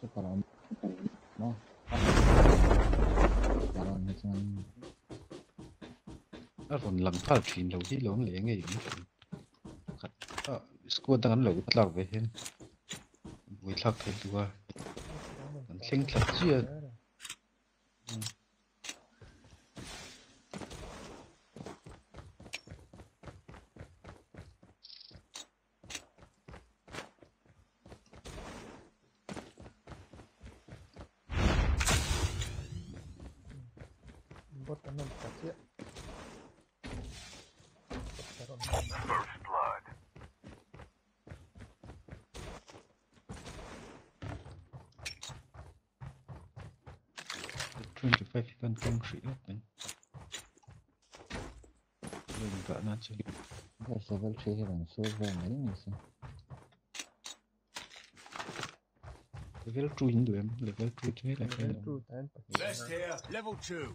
separan no separan macam Aron lang tal thin lo hi lo le nge yun khat a squad dan lo tlak về hen bui thak the tua an First blood. 25 gun country open. Really got 2 level 2 to level 2 Left level 2.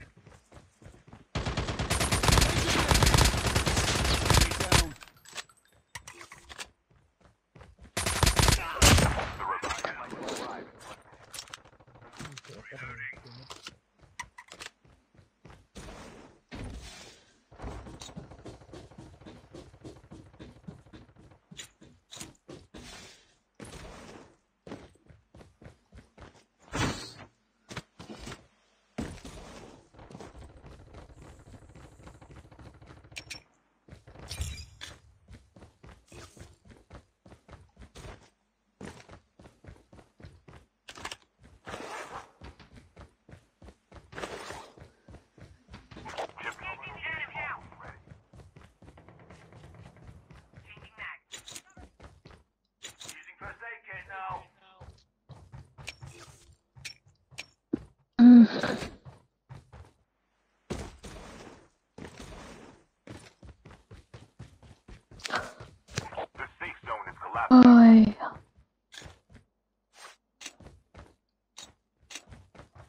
ơi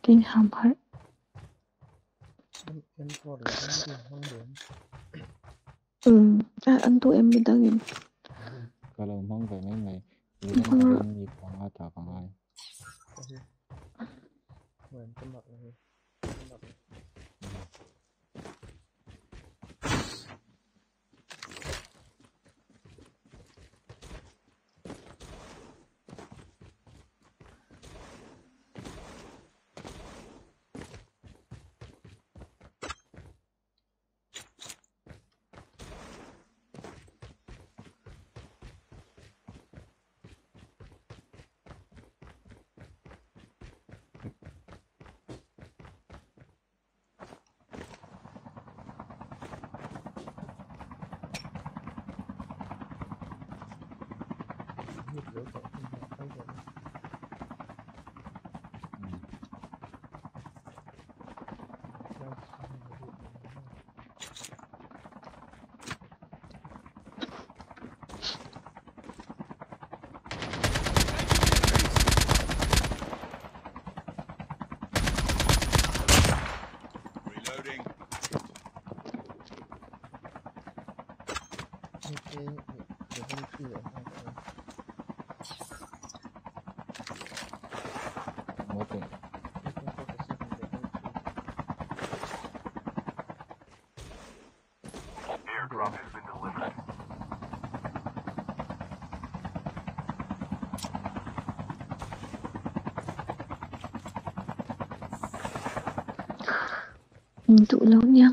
kinh hầm hận. Không ừ ra ấn tụ em bên tầng em kalau mong về mấy ngày. Thì Không. 这个比较早 drop has been delivered. mình tụ lâu nha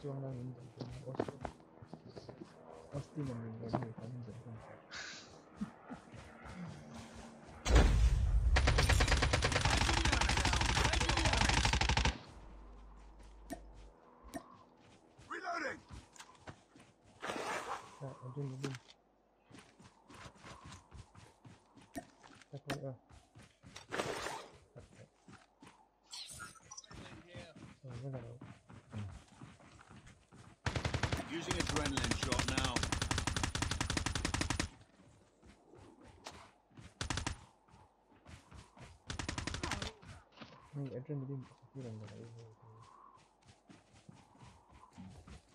헬리콥터가 쭉 나오는데 어스틴 어스틴은 여기 가는데 Reloading! 자 완전 무슨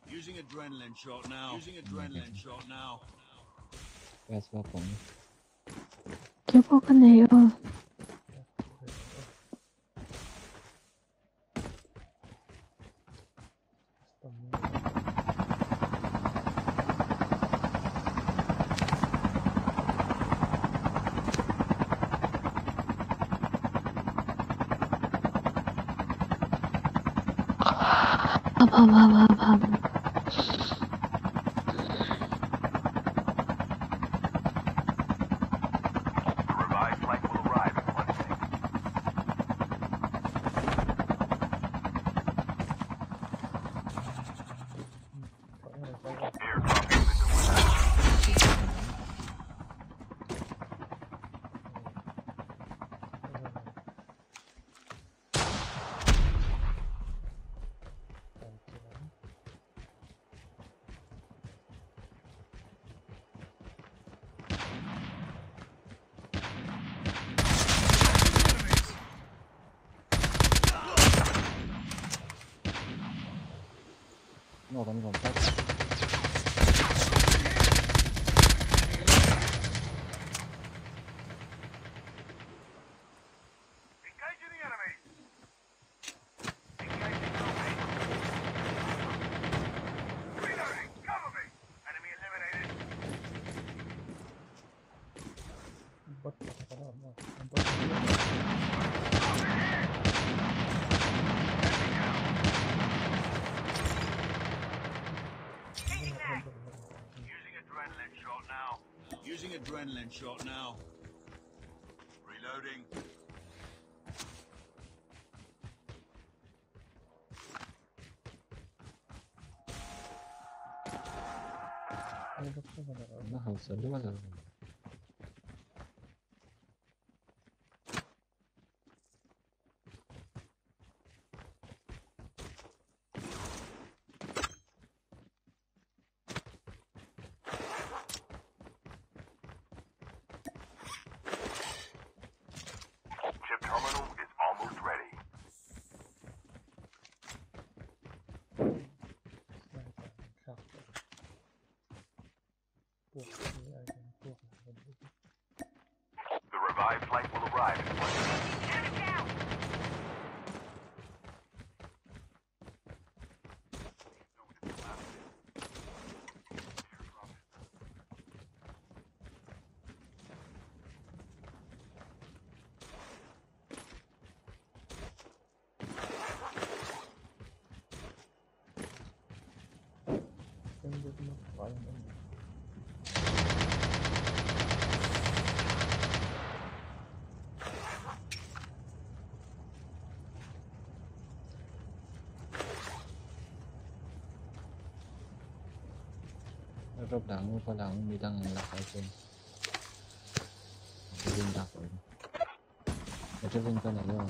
Using adrenaline shot now. Using adrenaline shot now. 가스가 welcome. 好んば。我等那个我带走 Using adrenaline shot now. Reloading. Ang alive. Können wir noch rein in รอบหลังพอหลังมีตั้งหลักไอเทมจะยิงดักเลยจะเป็นตัวไหนบ้าง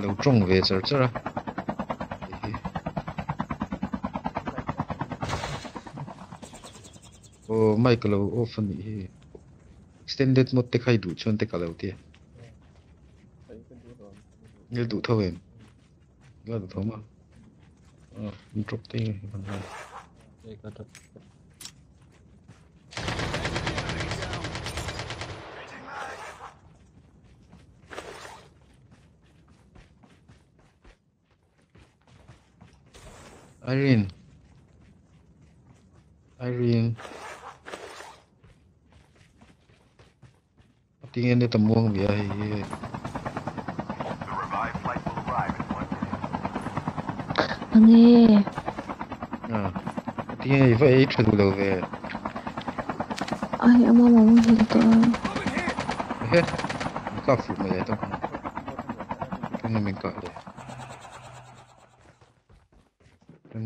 lâu trông về giờ chứ ra ô mai cái lâu ô phân ý extended một cái khai đủ cho anh cả lâu tê cái đứa rồi. nghe đủ thôi. Em nghe đủ thôi mà. Ờ drop tê bằng này Irene. Irene. Tingin ni tamo ang biyahe Nange. ah tingin iba ay tradu lo ve Ay, ama mo mo hilto. he ka fu me to tingin min ka le Ayo,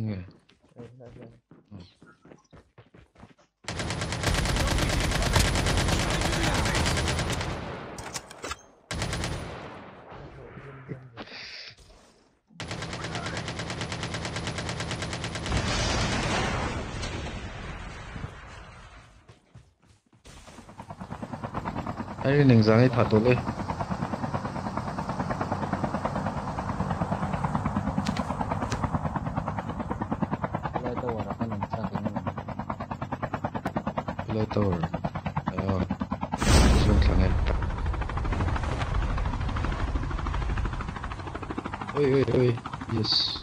neng, nangis. لا تور آه لازم طلعنا وي وي وي يس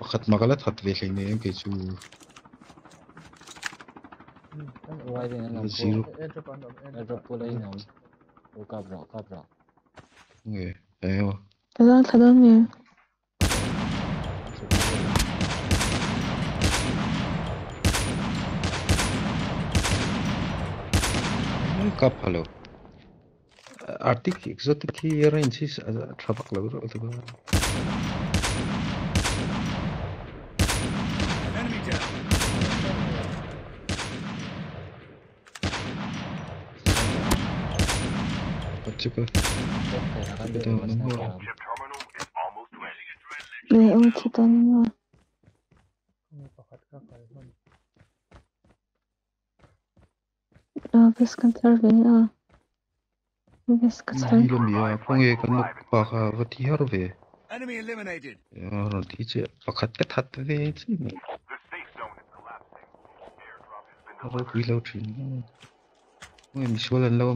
وقت ما غلط خط لي خيني ام كي تشوف زيرو أيوه أيوه kapalı. Artık egzotik yerin siz atrapakla bir oldu. Çıkı. Ne, 12 tane var. Nok pa kha va thi har ve Enemy eliminated. ya ro thi che pakhat ka that ve chi ni ro pi lo thin mo mi shualan lo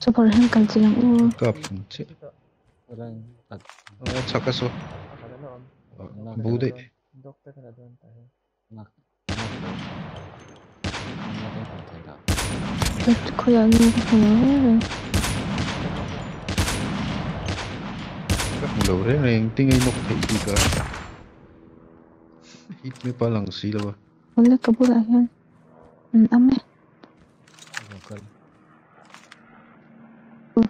저 벌레니까 지금 우. 그 아픈지? 어 잠깐 쏘. 무대. 거의 안 오구나. Đầu thế này tiếng Anh đọc thấy gì cả Hít mới ba lần xí đâu à Hôm nay có bố lại hơn Ừ, ông này. Quên. Ừ.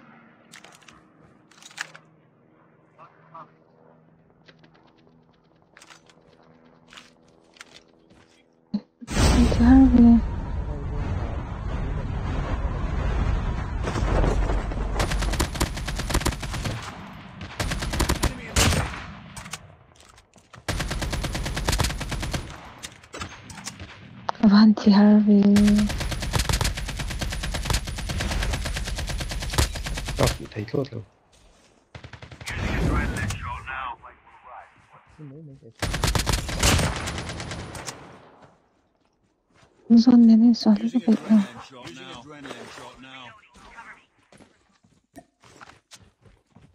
Avanti Harvey. Fuck, thấy thuốc rồi. Zone ne neyse alırsa bekle.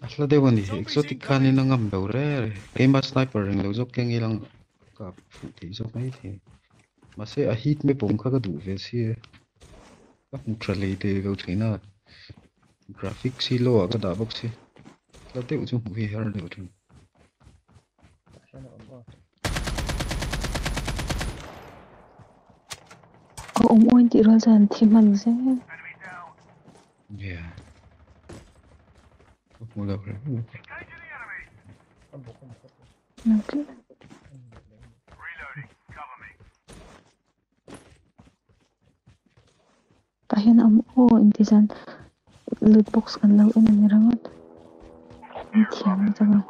Asla de bundi, exotic kan ilang ang daw re. Game ba sniper ilang ꯃꯁꯦ ꯑꯍꯤꯠꯃꯦ ꯄꯣꯝꯈꯒꯗꯨꯕꯦ ꯁꯤ ꯀꯃꯨꯇ꯭ꯔ ꯂꯩꯗꯦꯒ ꯎꯊꯤꯅ ग्राफिक सी लो अगर दाबक से लगते उसमें हुई हर ने उठन ओ मोइन ती रोजन थी मन से या मुला कर मुला कर هنا ام او انت زن لوت بوكس كان لو انا ميرامات انت يا مدام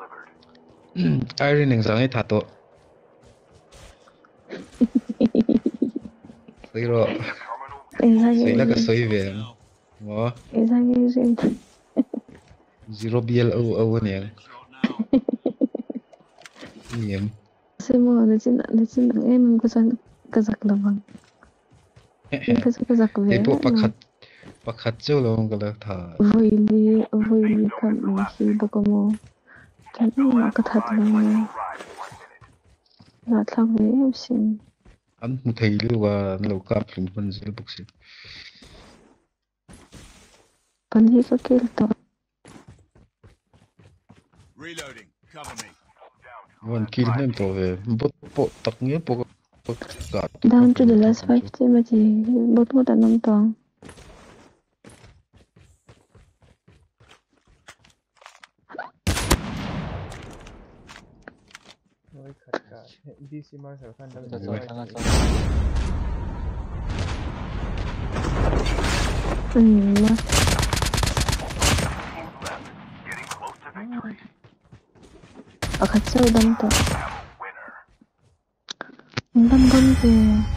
ايرين نينغ سانغي تاتو سيرو سيلا كسوي بيم ما إزاي جين زيرو بي ال او او نيل يم سيمو نتين نتين ايه من كسان كزاك لبان pakat siya lang kala ta. voili voili kam ni hi ba ko mo kan ma ka that lo ni na thak ve em sin An mu thầy lưu và lâu cáp lùng phân zero boxi. pan hi ka kel to Reloading. Cover me. Wan kill nem to ve. Bot po tak nghĩa po got. Down to the last 5 Timothy. Bot mo tanong to. Hindi si Marshall. Kanda ko sa А хотел дам то. 건데.